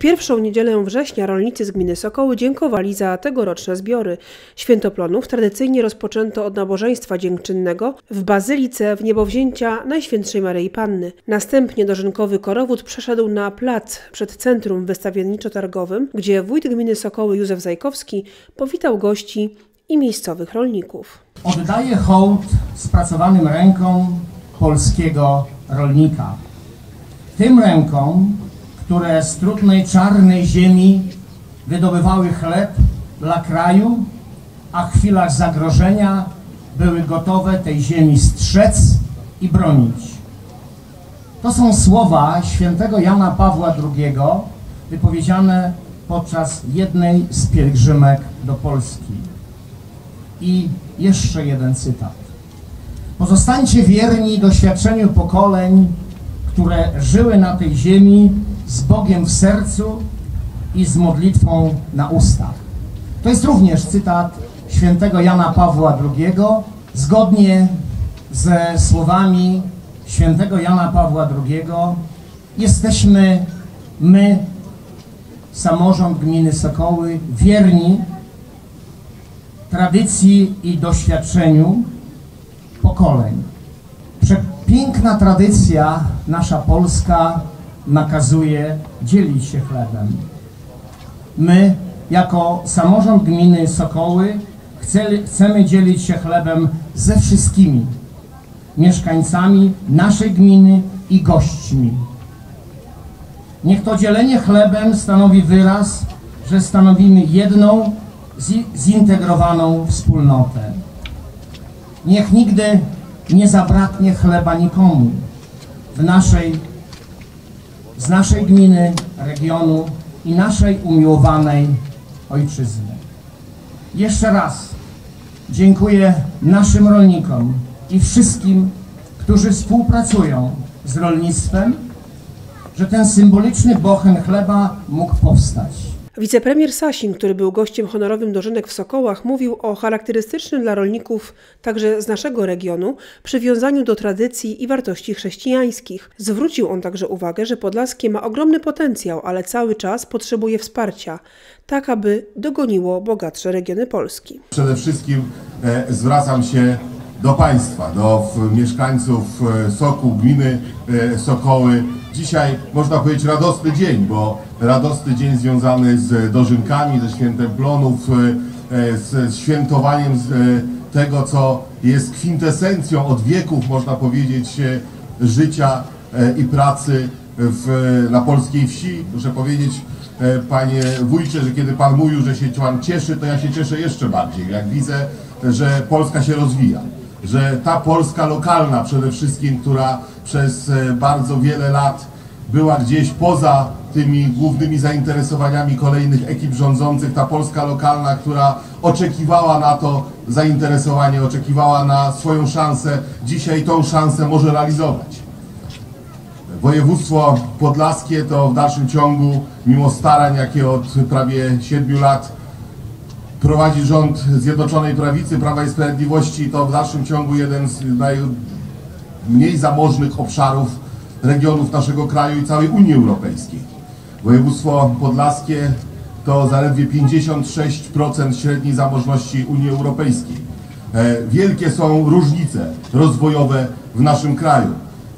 pierwszą niedzielę września rolnicy z gminy Sokoły dziękowali za tegoroczne zbiory. Świętoplonów tradycyjnie rozpoczęto od nabożeństwa dziękczynnego w Bazylice w niebowzięcia Najświętszej Maryi Panny. Następnie dożynkowy korowód przeszedł na plac przed Centrum Wystawienniczo-Targowym, gdzie wójt gminy Sokoły Józef Zajkowski powitał gości i miejscowych rolników. Oddaję hołd spracowanym rękom polskiego rolnika. Tym rękom, które z trudnej, czarnej ziemi wydobywały chleb dla kraju, a w chwilach zagrożenia były gotowe tej ziemi strzec i bronić. To są słowa świętego Jana Pawła II wypowiedziane podczas jednej z pielgrzymek do Polski. I jeszcze jeden cytat. Pozostańcie wierni doświadczeniu pokoleń, które żyły na tej ziemi z Bogiem w sercu i z modlitwą na ustach. To jest również cytat świętego Jana Pawła II, zgodnie ze słowami świętego Jana Pawła II jesteśmy my, samorząd gminy Sokoły, wierni tradycji i doświadczeniu pokoleń. Przepiękna tradycja nasza polska nakazuje dzielić się chlebem. My, jako samorząd gminy Sokoły, chcemy dzielić się chlebem ze wszystkimi mieszkańcami naszej gminy i gośćmi. Niech to dzielenie chlebem stanowi wyraz, że stanowimy jedną, zintegrowaną wspólnotę. Niech nigdy nie zabraknie chleba nikomu w naszej z naszej gminy, regionu i naszej umiłowanej ojczyzny. Jeszcze raz dziękuję naszym rolnikom i wszystkim, którzy współpracują z rolnictwem, że ten symboliczny bochen chleba mógł powstać. Wicepremier Sasin, który był gościem honorowym dożynek w Sokołach, mówił o charakterystycznym dla rolników, także z naszego regionu, przywiązaniu do tradycji i wartości chrześcijańskich. Zwrócił on także uwagę, że Podlaskie ma ogromny potencjał, ale cały czas potrzebuje wsparcia, tak aby dogoniło bogatsze regiony Polski. Przede wszystkim e, zwracam się do Państwa, do mieszkańców e, Soku, gminy e, Sokoły. Dzisiaj można powiedzieć radosny dzień, bo radosny dzień związany z dożynkami, ze świętem plonów, e, z świętowaniem tego, co jest kwintesencją od wieków, można powiedzieć, życia i pracy w, na polskiej wsi. Muszę powiedzieć, panie wójcie, że kiedy pan mówił, że się pan cieszy, to ja się cieszę jeszcze bardziej, jak widzę, że Polska się rozwija że ta Polska lokalna przede wszystkim, która przez e, bardzo wiele lat była gdzieś poza tymi głównymi zainteresowaniami kolejnych ekip rządzących, ta Polska lokalna, która oczekiwała na to zainteresowanie, oczekiwała na swoją szansę, dzisiaj tą szansę może realizować. Województwo podlaskie to w dalszym ciągu, mimo starań, jakie od prawie 7 lat prowadzi rząd Zjednoczonej Prawicy, Prawa i Sprawiedliwości, to w dalszym ciągu jeden z najmniej zamożnych obszarów regionów naszego kraju i całej Unii Europejskiej. Województwo podlaskie to zaledwie 56% średniej zamożności Unii Europejskiej. E, wielkie są różnice rozwojowe w naszym kraju.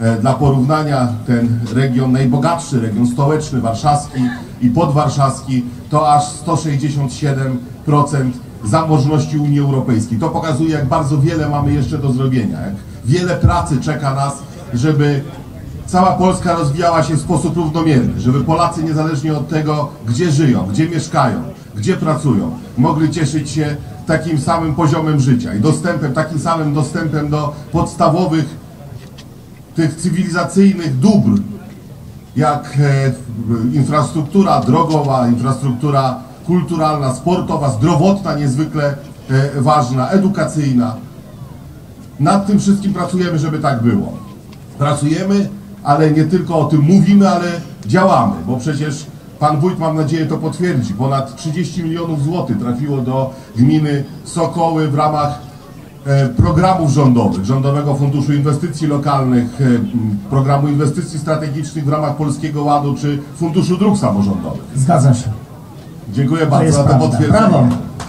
E, dla porównania ten region, najbogatszy region stołeczny, warszawski i podwarszawski, to aż 167% zamożności Unii Europejskiej. To pokazuje, jak bardzo wiele mamy jeszcze do zrobienia, jak wiele pracy czeka nas, żeby cała Polska rozwijała się w sposób równomierny, żeby Polacy niezależnie od tego, gdzie żyją, gdzie mieszkają, gdzie pracują, mogli cieszyć się takim samym poziomem życia i dostępem, takim samym dostępem do podstawowych tych cywilizacyjnych dóbr, jak e, infrastruktura drogowa, infrastruktura kulturalna, sportowa, zdrowotna, niezwykle e, ważna, edukacyjna. Nad tym wszystkim pracujemy, żeby tak było. Pracujemy, ale nie tylko o tym mówimy, ale działamy, bo przecież Pan Wójt, mam nadzieję, to potwierdzi. Ponad 30 milionów złotych trafiło do gminy Sokoły w ramach e, programów rządowych, Rządowego Funduszu Inwestycji Lokalnych, e, Programu Inwestycji Strategicznych w ramach Polskiego Ładu czy Funduszu Dróg Samorządowych. Zgadza się. Dziękuję To bardzo za to prawda. potwierdzenie. Brawo.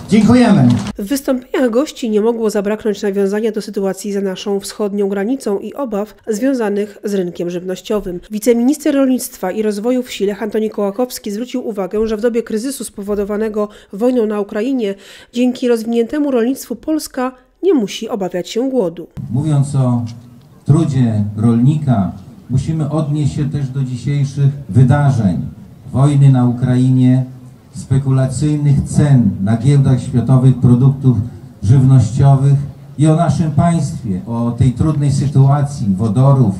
Dziękujemy. W wystąpieniach gości nie mogło zabraknąć nawiązania do sytuacji za naszą wschodnią granicą i obaw związanych z rynkiem żywnościowym. Wiceminister Rolnictwa i Rozwoju Wsi Lech Antoni Kołakowski zwrócił uwagę, że w dobie kryzysu spowodowanego wojną na Ukrainie, dzięki rozwiniętemu rolnictwu Polska nie musi obawiać się głodu. Mówiąc o trudzie rolnika, musimy odnieść się też do dzisiejszych wydarzeń. Wojny na Ukrainie, spekulacyjnych cen na giełdach światowych produktów żywnościowych i o naszym państwie, o tej trudnej sytuacji wodorów,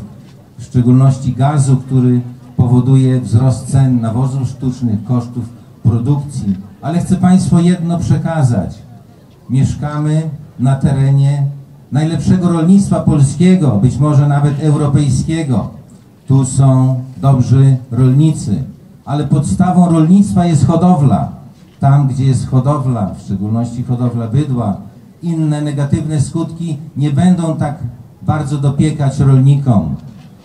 w szczególności gazu, który powoduje wzrost cen nawozów sztucznych, kosztów produkcji. Ale chcę Państwu jedno przekazać. Mieszkamy na terenie najlepszego rolnictwa polskiego, być może nawet europejskiego. Tu są dobrzy rolnicy, ale podstawą rolnictwa jest hodowla. Tam, gdzie jest hodowla, w szczególności hodowla bydła, inne negatywne skutki nie będą tak bardzo dopiekać rolnikom.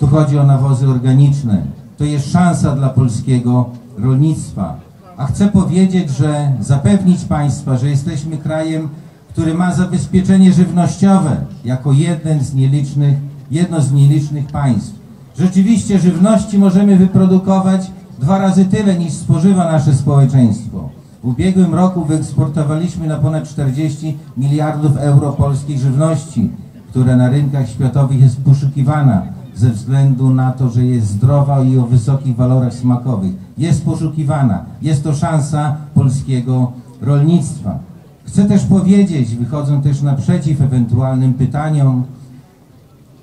Tu chodzi o nawozy organiczne. To jest szansa dla polskiego rolnictwa. A chcę powiedzieć, że zapewnić Państwa, że jesteśmy krajem, który ma zabezpieczenie żywnościowe jako jeden z nielicznych, jedno z nielicznych państw. Rzeczywiście żywności możemy wyprodukować dwa razy tyle niż spożywa nasze społeczeństwo. W ubiegłym roku wyeksportowaliśmy na ponad 40 miliardów euro polskiej żywności, która na rynkach światowych jest poszukiwana ze względu na to, że jest zdrowa i o wysokich walorach smakowych. Jest poszukiwana. Jest to szansa polskiego rolnictwa. Chcę też powiedzieć, wychodzę też naprzeciw ewentualnym pytaniom,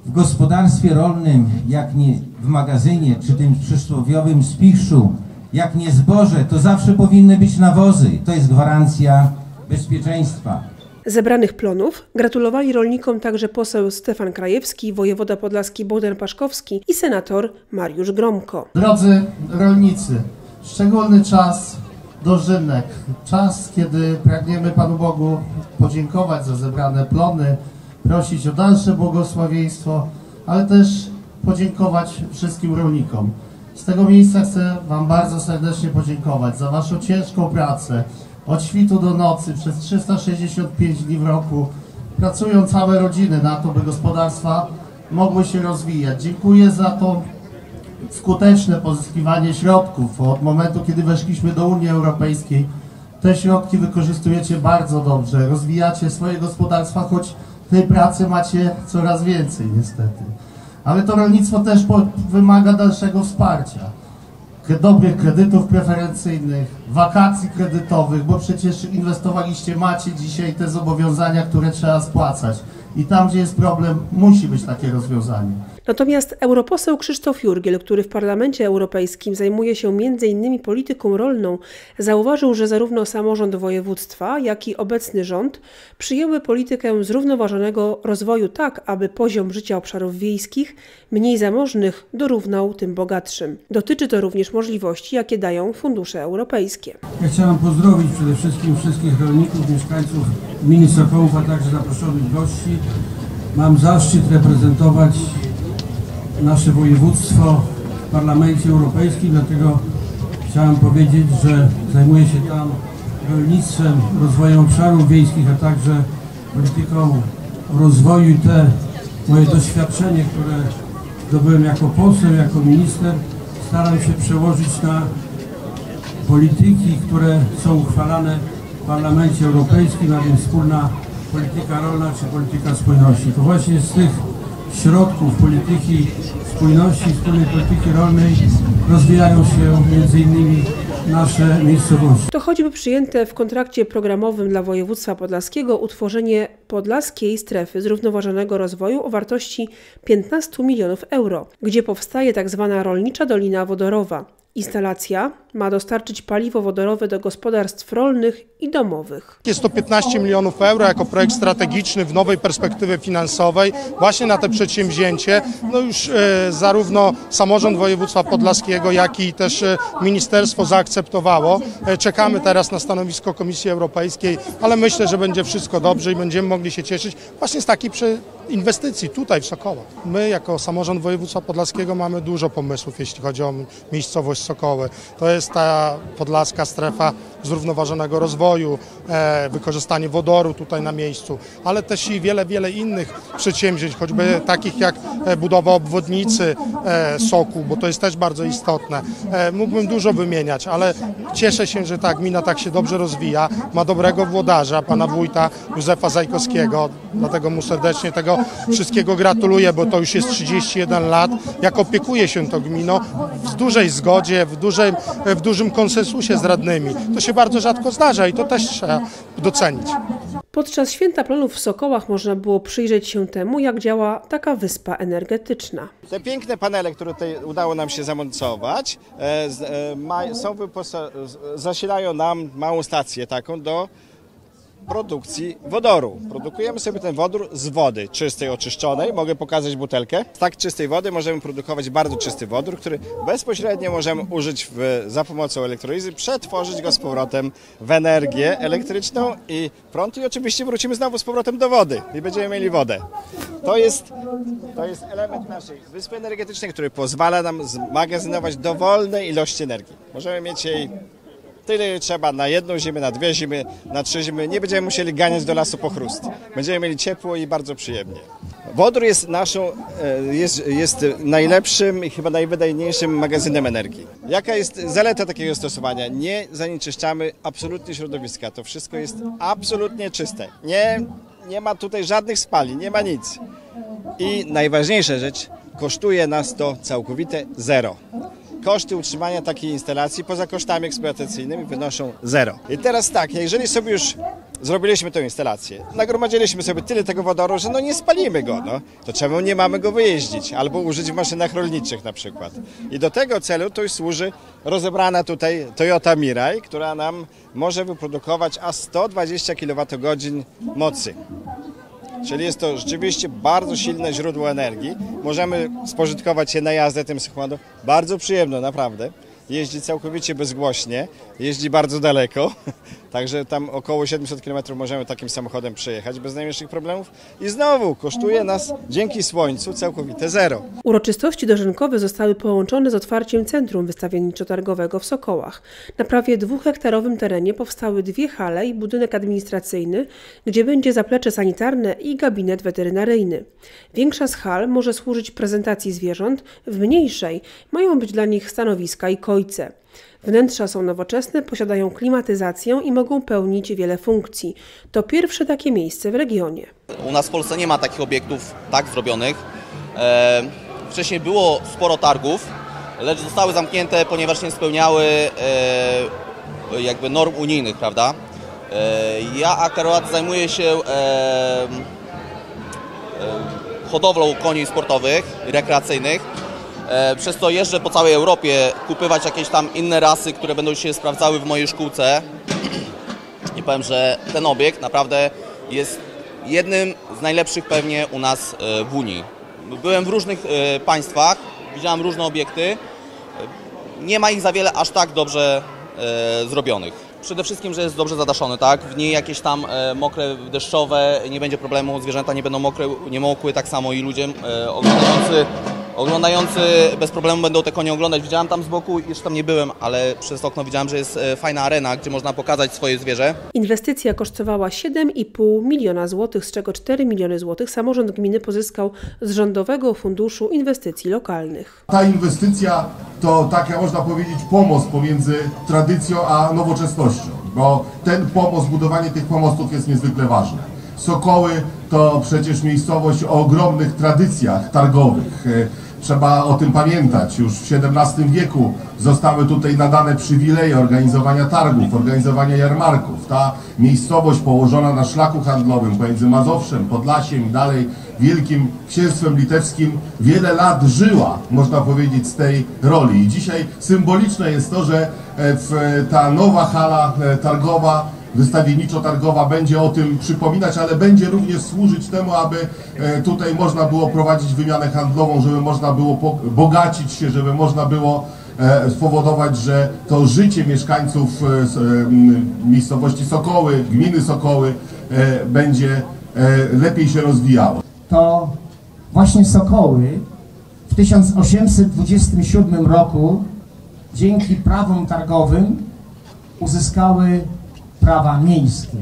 w gospodarstwie rolnym, jak nie w magazynie, czy tym przysłowiowym spichrzu, jak nie zboże, to zawsze powinny być nawozy. To jest gwarancja bezpieczeństwa. Zebranych plonów gratulowali rolnikom także poseł Stefan Krajewski, wojewoda podlaski Bogdan Paszkowski i senator Mariusz Gromko. Drodzy rolnicy, szczególny czas dożynek, czas, kiedy pragniemy Panu Bogu podziękować za zebrane plony, prosić o dalsze błogosławieństwo, ale też podziękować wszystkim rolnikom. Z tego miejsca chcę Wam bardzo serdecznie podziękować za Waszą ciężką pracę. Od świtu do nocy, przez 365 dni w roku pracują całe rodziny na to, by gospodarstwa mogły się rozwijać. Dziękuję za to skuteczne pozyskiwanie środków. Od momentu, kiedy weszliśmy do Unii Europejskiej, te środki wykorzystujecie bardzo dobrze. Rozwijacie swoje gospodarstwa, choć tej pracy macie coraz więcej niestety. Ale to rolnictwo też wymaga dalszego wsparcia. Dobrych kredytów preferencyjnych, wakacji kredytowych, bo przecież inwestowaliście, macie dzisiaj te zobowiązania, które trzeba spłacać. I tam, gdzie jest problem, musi być takie rozwiązanie. Natomiast europoseł Krzysztof Jurgiel, który w Parlamencie Europejskim zajmuje się m.in. polityką rolną, zauważył, że zarówno samorząd województwa, jak i obecny rząd przyjęły politykę zrównoważonego rozwoju tak, aby poziom życia obszarów wiejskich, mniej zamożnych, dorównał tym bogatszym. Dotyczy to również możliwości, jakie dają fundusze europejskie. Ja chciałem pozdrowić przede wszystkim wszystkich rolników, mieszkańców gminy Sokołów, a także zaproszonych gości. Mam zaszczyt reprezentować nasze województwo w Parlamencie Europejskim, dlatego chciałem powiedzieć, że zajmuję się tam rolnictwem, rozwojem obszarów wiejskich, a także polityką rozwoju i te moje doświadczenie, które zdobyłem jako poseł, jako minister, staram się przełożyć na polityki, które są uchwalane w Parlamencie Europejskim, a więc wspólna polityka rolna czy polityka spójności. To właśnie z tych środków polityki spójności, wspólnej polityki rolnej rozwijają się innymi nasze miejscowości. To choćby przyjęte w kontrakcie programowym dla województwa podlaskiego utworzenie Podlaskiej Strefy Zrównoważonego Rozwoju o wartości 15 milionów euro, gdzie powstaje tzw. rolnicza Dolina Wodorowa. Instalacja ma dostarczyć paliwo wodorowe do gospodarstw rolnych i domowych. Jest to 15 milionów euro jako projekt strategiczny w nowej perspektywie finansowej właśnie na to przedsięwzięcie. No już e, zarówno samorząd województwa podlaskiego, jak i też e, ministerstwo zaakceptowało. E, czekamy teraz na stanowisko Komisji Europejskiej, ale myślę, że będzie wszystko dobrze i będziemy mogli się cieszyć właśnie z takiej przy inwestycji tutaj w Sokołach. My jako samorząd województwa podlaskiego mamy dużo pomysłów, jeśli chodzi o miejscowość Sokoły. To jest ta podlaska strefa zrównoważonego rozwoju, e, wykorzystanie wodoru tutaj na miejscu, ale też i wiele, wiele innych przedsięwzięć, choćby takich jak e, budowa obwodnicy e, Soku, bo to jest też bardzo istotne. Mógłbym dużo wymieniać, ale cieszę się, że ta gmina tak się dobrze rozwija, ma dobrego włodarza, pana wójta Józefa Zajkowskiego, dlatego mu serdecznie tego wszystkiego gratuluję, bo to już jest 31 lat, jak opiekuje się tą gminą w dużej zgodzie, w, dużej, w dużym konsensusie z radnymi. To się bardzo rzadko zdarza i to też trzeba docenić. Podczas Święta Plonów w Sokołach można było przyjrzeć się temu, jak działa taka wyspa energetyczna. Te piękne panele, które tutaj udało nam się zamontować, e, e, ma, są wyposa- zasilają nam małą stację taką do produkcji wodoru. Produkujemy sobie ten wodór z wody czystej, oczyszczonej. Mogę pokazać butelkę. Z tak czystej wody możemy produkować bardzo czysty wodór, który bezpośrednio możemy użyć w, za pomocą elektrolizy, przetworzyć go z powrotem w energię elektryczną i prąd i oczywiście wrócimy znowu z powrotem do wody i będziemy mieli wodę. To jest, to jest element naszej wyspy energetycznej, który pozwala nam zmagazynować dowolne ilości energii. Możemy mieć jej tyle trzeba na jedną zimę, na dwie zimy, na trzy zimy. Nie będziemy musieli ganiać do lasu po chrust. Będziemy mieli ciepło i bardzo przyjemnie. Wodór jest naszą, e, jest, jest najlepszym i chyba najwydajniejszym magazynem energii. Jaka jest zaleta takiego stosowania? Nie zanieczyszczamy absolutnie środowiska. To wszystko jest absolutnie czyste. Nie, nie ma tutaj żadnych spali, nie ma nic. I najważniejsza rzecz, kosztuje nas to całkowite zero. Koszty utrzymania takiej instalacji poza kosztami eksploatacyjnymi wynoszą zero. I teraz tak, jeżeli sobie już zrobiliśmy tę instalację, nagromadziliśmy sobie tyle tego wodoru, że no nie spalimy go, no, to czemu nie mamy go wyjeździć albo użyć w maszynach rolniczych na przykład. I do tego celu to już służy rozebrana tutaj Toyota Mirai, która nam może wyprodukować aż 120 kWh mocy. Czyli jest to rzeczywiście bardzo silne źródło energii. Możemy spożytkować je na jazdę tym samochodem. Bardzo przyjemno, naprawdę. Jeździ całkowicie bezgłośnie, jeździ bardzo daleko, także tam około 700 km możemy takim samochodem przejechać bez najmniejszych problemów. I znowu kosztuje nas dzięki słońcu całkowite zero. Uroczystości dożynkowe zostały połączone z otwarciem Centrum Wystawienniczo-Targowego w Sokołach. Na prawie dwuhektarowym terenie powstały dwie hale i budynek administracyjny, gdzie będzie zaplecze sanitarne i gabinet weterynaryjny. Większa z hal może służyć prezentacji zwierząt, w mniejszej mają być dla nich stanowiska i Wnętrza są nowoczesne, posiadają klimatyzację i mogą pełnić wiele funkcji. To pierwsze takie miejsce w regionie. U nas w Polsce nie ma takich obiektów tak zrobionych. E, wcześniej było sporo targów, lecz zostały zamknięte, ponieważ nie spełniały e, jakby norm unijnych, prawda? E, ja akurat zajmuję się hodowlą koni sportowych, rekreacyjnych. E, przez to jeżdżę po całej Europie kupywać jakieś tam inne rasy, które będą się sprawdzały w mojej szkółce. I powiem, że ten obiekt naprawdę jest jednym z najlepszych pewnie u nas e, w Unii. Byłem w różnych e, państwach, widziałem różne obiekty. Nie ma ich za wiele aż tak dobrze zrobionych. Przede wszystkim, że jest dobrze zadaszony, tak? W niej jakieś tam mokre, deszczowe, nie będzie problemu, zwierzęta nie będą mokre, nie mokły, tak samo i ludzie oglądający, oglądający bez problemu będą te konie oglądać. Widziałem tam z boku, jeszcze tam nie byłem, ale przez okno widziałem, że jest e, fajna arena, gdzie można pokazać swoje zwierzę. Inwestycja kosztowała 7,5 miliona złotych, z czego 4 miliony złotych samorząd gminy pozyskał z Rządowego Funduszu Inwestycji Lokalnych. Ta inwestycja to taka można powiedzieć pomost pomiędzy tradycją a nowoczesnością, bo ten pomost, budowanie tych pomostów jest niezwykle ważne. Sokoły to przecież miejscowość o ogromnych tradycjach targowych. Trzeba o tym pamiętać. Już w XVII wieku zostały tutaj nadane przywileje organizowania targów, organizowania jarmarków. Ta miejscowość położona na szlaku handlowym pomiędzy Mazowszem, Podlasiem i dalej Wielkim Księstwem Litewskim wiele lat żyła, można powiedzieć, z tej roli. I dzisiaj symboliczne jest to, że e, ta nowa hala e, targowa wystawienniczo-targowa będzie o tym przypominać, ale będzie również służyć temu, aby e, tutaj można było prowadzić wymianę handlową, żeby można było bogacić się, żeby można było e, spowodować, że to życie mieszkańców e, miejscowości Sokoły, gminy Sokoły będzie lepiej się rozwijało. to właśnie Sokoły w 1827 roku dzięki prawom targowym uzyskały prawa miejskie.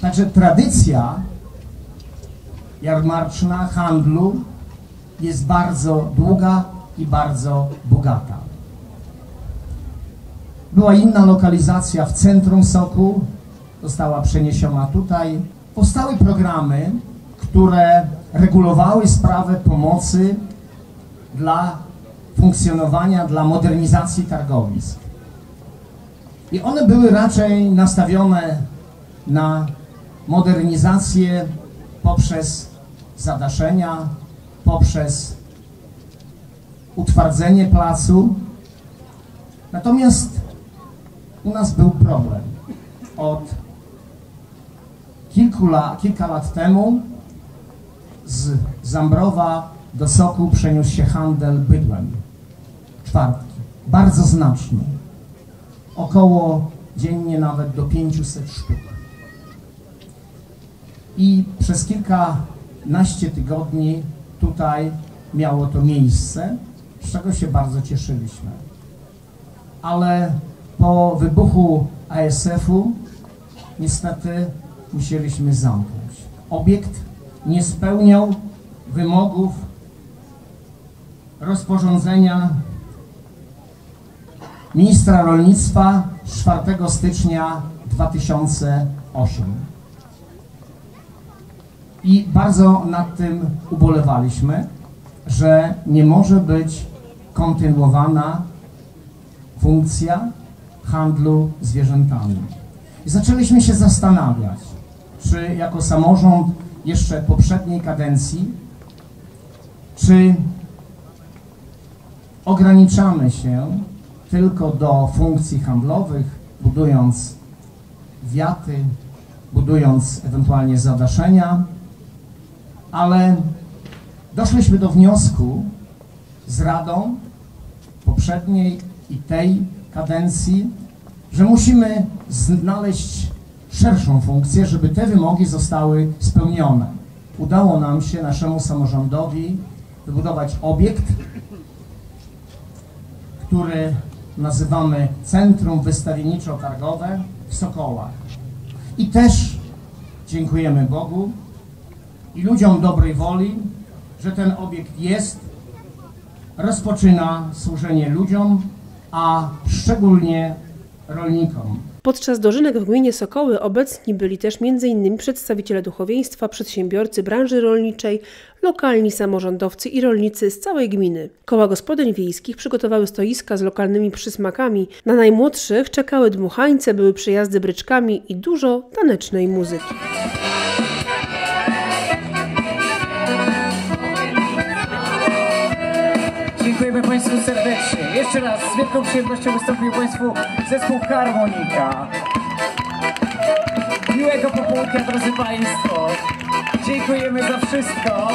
Także tradycja jarmarczna handlu jest bardzo długa i bardzo bogata. Była inna lokalizacja w centrum Soku, została przeniesiona tutaj. Powstały programy, które regulowały sprawę pomocy dla funkcjonowania, dla modernizacji targowisk. I one były raczej nastawione na modernizację poprzez zadaszenia, poprzez utwardzenie placu. Natomiast u nas był problem. Od kilku la, kilka lat temu z Zambrowa do Soku przeniósł się handel bydłem. Czwartki. Bardzo znaczny. Około dziennie nawet do 500 sztuk. I przez kilkanaście tygodni tutaj miało to miejsce, z czego się bardzo cieszyliśmy. Ale po wybuchu ASF-u niestety musieliśmy zamknąć. Obiekt nie spełniał wymogów rozporządzenia ministra rolnictwa z 4 stycznia 2008. I bardzo nad tym ubolewaliśmy, że nie może być kontynuowana funkcja handlu zwierzętami. I zaczęliśmy się zastanawiać, czy jako samorząd jeszcze poprzedniej kadencji, czy ograniczamy się tylko do funkcji handlowych, budując wiaty, budując ewentualnie zadaszenia, ale doszliśmy do wniosku z Radą poprzedniej i tej kadencji, że musimy znaleźć szerszą funkcję, żeby te wymogi zostały spełnione. Udało nam się naszemu samorządowi wybudować obiekt, który nazywamy Centrum Wystawienniczo-Targowe w Sokołach. I też dziękujemy Bogu i ludziom dobrej woli, że ten obiekt jest, rozpoczyna służenie ludziom, a szczególnie rolnikom. Podczas dożynek w gminie Sokoły obecni byli też m.in. przedstawiciele duchowieństwa, przedsiębiorcy branży rolniczej, lokalni samorządowcy i rolnicy z całej gminy. Koła gospodyń wiejskich przygotowały stoiska z lokalnymi przysmakami. Na najmłodszych czekały dmuchańce, były przejazdy bryczkami i dużo tanecznej muzyki. Dziękujemy Państwu serdecznie. Jeszcze raz z wielką przyjemnością wystąpił Państwu zespół Harmonika. Miłego popołudnia, drodzy Państwo. Dziękujemy za wszystko.